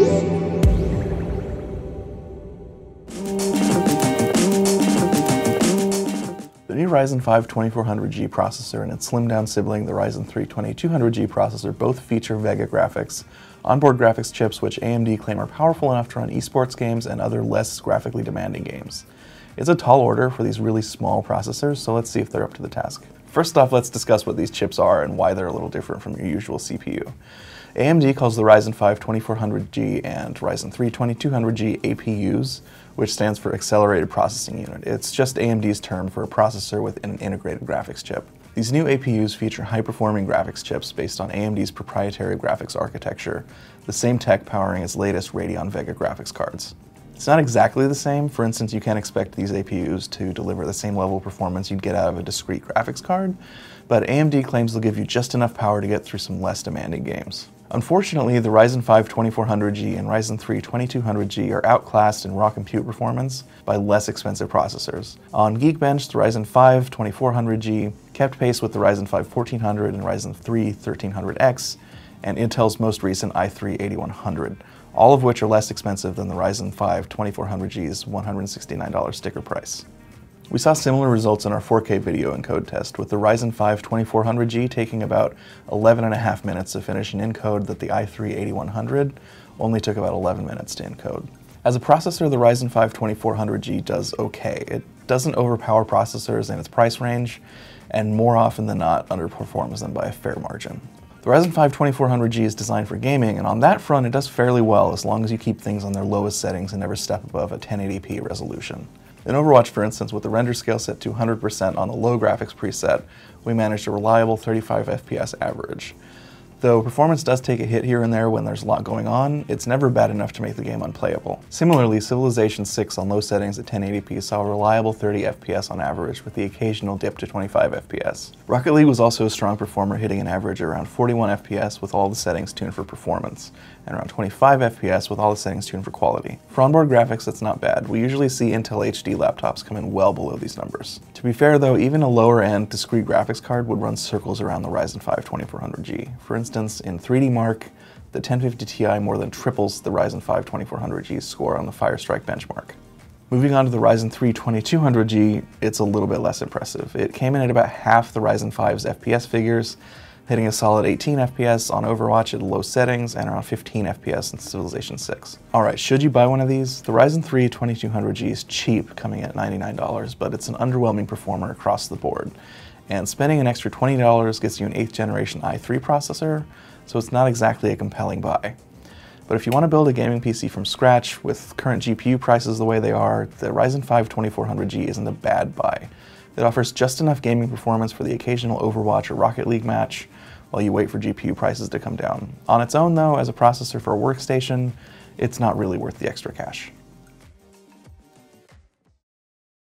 The new Ryzen 5 2400G processor and its slimmed-down sibling, the Ryzen 3 2200G processor, both feature Vega graphics, onboard graphics chips which AMD claim are powerful enough to run esports games and other less graphically demanding games. It's a tall order for these really small processors, so let's see if they're up to the task. First off, let's discuss what these chips are and why they're a little different from your usual CPU. AMD calls the Ryzen 5 2400G and Ryzen 3 2200G APUs, which stands for Accelerated Processing Unit. It's just AMD's term for a processor with an integrated graphics chip. These new APUs feature high-performing graphics chips based on AMD's proprietary graphics architecture, the same tech powering its latest Radeon Vega graphics cards. It's not exactly the same. For instance, you can't expect these APUs to deliver the same level of performance you'd get out of a discrete graphics card, but AMD claims they'll give you just enough power to get through some less demanding games. Unfortunately, the Ryzen 5 2400G and Ryzen 3 2200G are outclassed in raw compute performance by less expensive processors. On Geekbench, the Ryzen 5 2400G kept pace with the Ryzen 5 1400 and Ryzen 3 1300X, and Intel's most recent i3 8100, all of which are less expensive than the Ryzen 5 2400G's $169 sticker price. We saw similar results in our 4K video encode test, with the Ryzen 5 2400G taking about 11 and a half minutes to finish an encode that the i3 8100 only took about 11 minutes to encode. As a processor, the Ryzen 5 2400G does okay. It doesn't overpower processors in its price range, and more often than not underperforms them by a fair margin. The Ryzen 5 2400G is designed for gaming, and on that front it does fairly well as long as you keep things on their lowest settings and never step above a 1080p resolution. In Overwatch, for instance, with the render scale set to 100% on the low graphics preset, we managed a reliable 35 FPS average. Though performance does take a hit here and there when there's a lot going on, it's never bad enough to make the game unplayable. Similarly, Civilization 6 on low settings at 1080p saw a reliable 30 FPS on average with the occasional dip to 25 FPS. Rocket League was also a strong performer hitting an average around 41 FPS with all the settings tuned for performance, and around 25 FPS with all the settings tuned for quality. For onboard graphics, that's not bad. We usually see Intel HD laptops come in well below these numbers. To be fair though, even a lower end discrete graphics card would run circles around the Ryzen 5 2400G. For instance, instance, in 3D Mark, the 1050 Ti more than triples the Ryzen 5 2400G's score on the Firestrike benchmark. Moving on to the Ryzen 3 2200G, it's a little bit less impressive. It came in at about half the Ryzen 5's FPS figures, hitting a solid 18 FPS on Overwatch at low settings and around 15 FPS in Civilization 6. Alright, should you buy one of these? The Ryzen 3 2200G is cheap, coming at $99, but it's an underwhelming performer across the board. And spending an extra $20 gets you an 8th generation i3 processor, so it's not exactly a compelling buy. But if you want to build a gaming PC from scratch with current GPU prices the way they are, the Ryzen 5 2400G isn't a bad buy. It offers just enough gaming performance for the occasional Overwatch or Rocket League match while you wait for GPU prices to come down. On its own though, as a processor for a workstation, it's not really worth the extra cash.